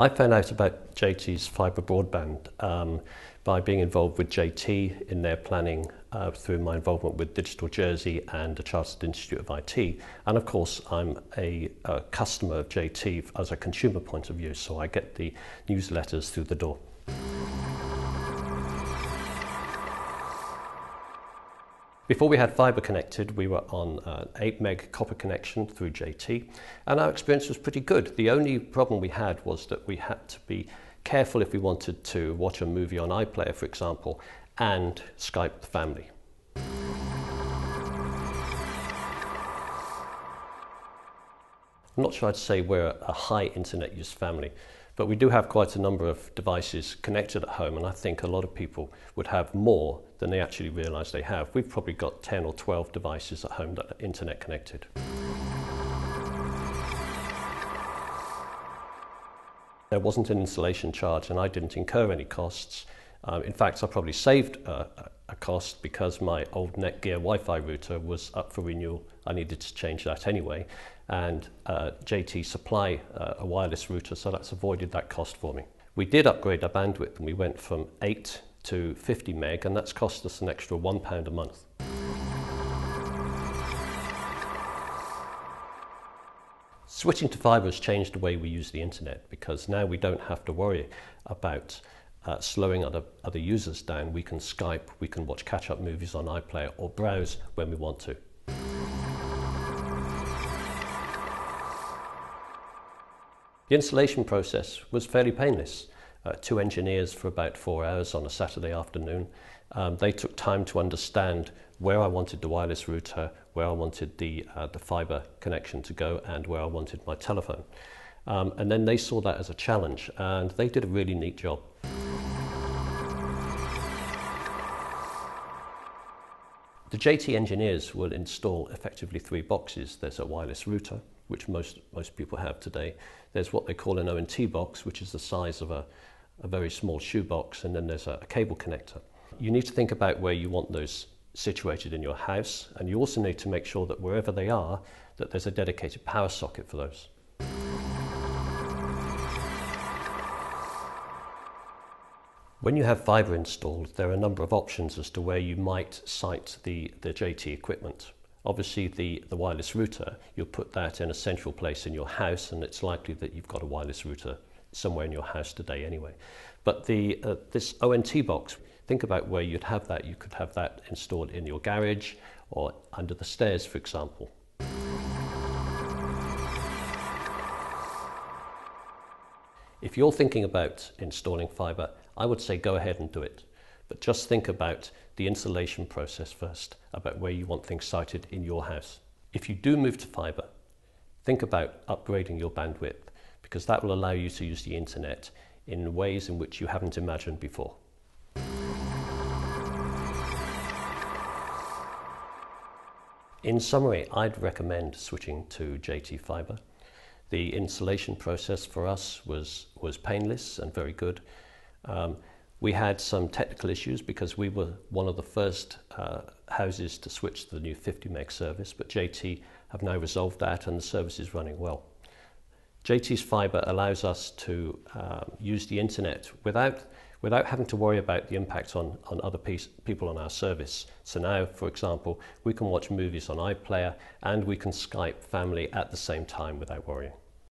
I found out about JT's fibre broadband um, by being involved with JT in their planning uh, through my involvement with Digital Jersey and the Chartered Institute of IT. And of course, I'm a, a customer of JT as a consumer point of view, so I get the newsletters through the door. Before we had fibre connected, we were on an 8 meg copper connection through JT, and our experience was pretty good. The only problem we had was that we had to be careful if we wanted to watch a movie on iPlayer, for example, and Skype the family. I'm not sure I'd say we're a high internet use family, but we do have quite a number of devices connected at home, and I think a lot of people would have more than they actually realise they have. We've probably got 10 or 12 devices at home that are internet connected. There wasn't an installation charge, and I didn't incur any costs. Um, in fact, I probably saved uh, a cost because my old Netgear Wi-Fi router was up for renewal. I needed to change that anyway, and uh, JT supply uh, a wireless router, so that's avoided that cost for me. We did upgrade our bandwidth, and we went from 8 to 50 meg, and that's cost us an extra one pound a month. Switching to fibre has changed the way we use the internet because now we don't have to worry about uh, slowing other, other users down. We can Skype, we can watch catch-up movies on iPlayer or browse when we want to. The installation process was fairly painless. Uh, two engineers for about four hours on a Saturday afternoon. Um, they took time to understand where I wanted the wireless router, where I wanted the, uh, the fibre connection to go, and where I wanted my telephone. Um, and then they saw that as a challenge, and they did a really neat job. The JT engineers will install effectively three boxes. There's a wireless router, which most, most people have today. There's what they call an ONT box, which is the size of a, a very small shoebox, and then there's a, a cable connector. You need to think about where you want those situated in your house, and you also need to make sure that wherever they are, that there's a dedicated power socket for those. When you have fibre installed, there are a number of options as to where you might site the, the JT equipment. Obviously, the, the wireless router, you'll put that in a central place in your house, and it's likely that you've got a wireless router somewhere in your house today anyway. But the, uh, this ONT box, think about where you'd have that. You could have that installed in your garage or under the stairs, for example. If you're thinking about installing fibre, I would say go ahead and do it. But just think about the installation process first, about where you want things sited in your house. If you do move to fibre, think about upgrading your bandwidth because that will allow you to use the internet in ways in which you haven't imagined before. In summary, I'd recommend switching to JT Fibre. The installation process for us was, was painless and very good. Um, we had some technical issues because we were one of the first uh, houses to switch to the new 50 meg service, but JT have now resolved that and the service is running well. JT's fibre allows us to um, use the internet without, without having to worry about the impact on, on other piece, people on our service. So now, for example, we can watch movies on iPlayer and we can Skype family at the same time without worrying.